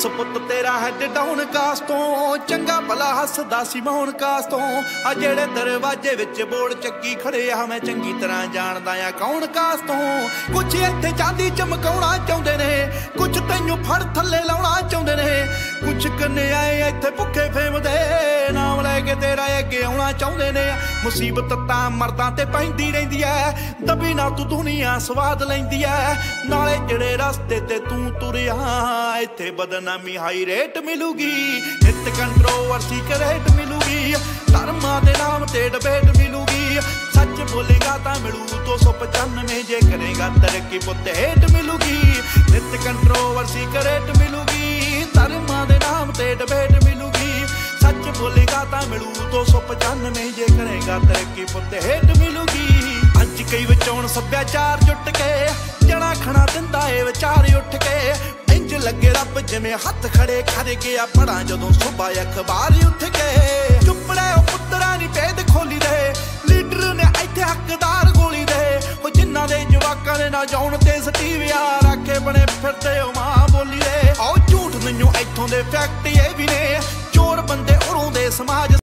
ਦੱਸ ਪੁੱਤ ਤੇਰਾ ਹੈਡ ਡਾਊਨ ਕਾਸ ਤੋਂ। ਚੰਗਾ ਭਲਾ ਹੱਸਦਾ ਸੀ ਮੌਨ ਕਾਸ ਤੋਂ। ਆ ਜਿਹੜੇ ਦਰਵਾਜ਼ੇ ਵਿੱਚ ਬੋੜ ਚੱਕੀ ਖੜੇ ਆ, ਮੈਂ ਚੰਗੀ ਤਰ੍ਹਾਂ ਜਾਣਦਾ ਆ ਕੌਣ ਕਾਸ ਤੋਂ। ਕੁਛ ਇੱਥੇ ਚਾਂਦੀ ਚਮਕਾਉਣਾ ਚਾਹੁੰਦੇ ਨੇ, ਕੁਛ ਤੈਨੂੰ ਫੜ ਥੱਲੇ ਲਾਉਣਾ ਚਾਹੁੰਦੇ ਨੇ। ਕੁਛ ਕੰਨੇ ਆਏ ਇੱਥੇ ਭੁੱਖੇ ਫੇਮ ਨਾਮ ਲੈ ਕੇ ਤੇਰਾ ਅੱਗੇ ਆਉਣਾ ਚਾਹੁੰਦੇ ਨੇ। ਮੁਸੀਬਤ ਤਾਂ ਮਰਦਾਂ ਤੇ ਪੈਂਦੀ ਰਹਿੰਦੀ ਐ, ਦਬੀ ਨਾ ਤੂੰ ਦੁਨੀਆ ਸਵਾਦ ਲੈਂਦੀ ਐ। ਨਾਲੇ ਰਸਤੇ ਤੇ ਤੂੰ ਤੁਰਿਆ, ਇੱਥੇ ਬਦਨਾਮੀ ਹਾਈ ਰੇਟ ਮਿਲੂਗੀ। ਨਿਤ ਕੰਟਰੋਵਰਸੀ ਕਰੇਟ ਮਿਲੂਗੀ। ਧਰਮਾਂ ਦੇ ਨਾਮ ਤੇ ਡਿਬੇਟ ਮਿਲੂਗੀ। ਸੱਚ ਬੋਲੇਗਾ ਤਾਂ ਮਿਲੂ 295 ਜੇ ਕਰੇਗਾ ਤਰੱਕੀ ਪੁੱਤ ਹੇਟ ਮਿਲੂਗੀ। ਨਿਤ ਕੰਟਰੋਵਰਸੀ ਕਰੇਟ ਮਿਲੂਗੀ। ਧਰਮਾਂ ਦੇ ਨਾਮ ਤੇ ਡਿਬੇਟ ਮਿਲੂਗੀ। ਸੱਚ ਬੋਲੇਗਾ ਤਾਂ ਮਿਲੂ 295 ਜੇ ਕਰੇਗਾ ਤਰੱਕੀ ਪੁੱਤ ਹੇਟ ਮਿਲੂਗੀ। ਅੱਜ ਕਈ ਵਿਚੋਂ ਸੱਭਿਆਚਾਰ ਜੁੱਟ ਕੇ ਜਣਾ ਖਣਾ ਦਿੰਦਾ ਲੱਗੇ ਰੱਬ ਜਿਵੇਂ ਹੱਥ ਖੜੇ ਖੜ ਗਿਆ। ਪੜਾਂ ਜਦੋਂ ਸੁਬਾ ਅਖਬਾਰ ਉੱਠ ਕੇ ਚੁੱਪੜੇ ਉਹ ਪੁੱਤਰਾਂ ਦੀ ਪੇਦ ਖੋਲੀ ਦੇ। ਲੀਡਰ ਨੇ ਇੱਥੇ ਹੱਕਦਾਰ ਗੋਲੀ ਦੇ। ਉਹ ਜਿਨ੍ਹਾਂ ਦੇ ਜਵਾਕਾਂ ਦੇ ਨਾ ਜਾਣ ਤੇ ਸਟੀਵਿਆ ਰੱਖੇ ਬਣੇ ਫਿਰਦੇ, ਉਹ ਮਾਂ ਬੋਲੀ ਦੇ। ਆਓ ਝੂਠ ਮੈਨੂੰ ਇੱਥੋਂ ਦੇ ਫੈਕਟਰੀ